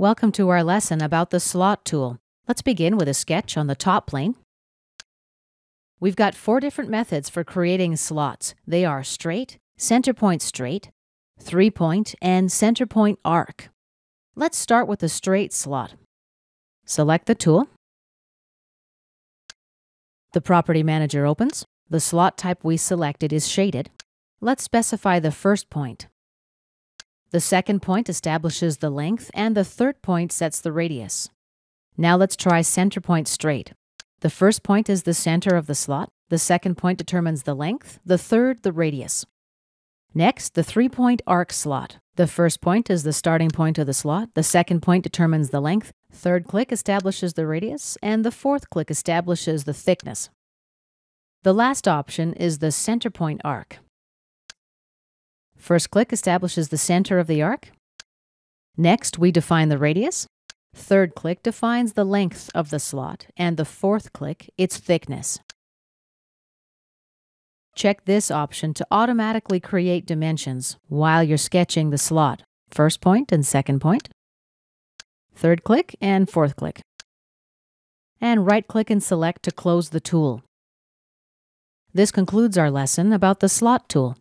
Welcome to our lesson about the slot tool. Let's begin with a sketch on the top plane. We've got four different methods for creating slots. They are straight, center point straight, three point, and center point arc. Let's start with the straight slot. Select the tool. The Property Manager opens. The slot type we selected is shaded. Let's specify the first point. The second point establishes the length, and the third point sets the radius. Now let's try center point straight. The first point is the center of the slot, the second point determines the length, the third the radius. Next, the three-point arc slot. The first point is the starting point of the slot, the second point determines the length, third click establishes the radius, and the fourth click establishes the thickness. The last option is the center point arc. First click establishes the center of the arc. Next, we define the radius. Third click defines the length of the slot, and the fourth click, its thickness. Check this option to automatically create dimensions while you're sketching the slot. First point and second point. Third click and fourth click. And right click and select to close the tool. This concludes our lesson about the slot tool.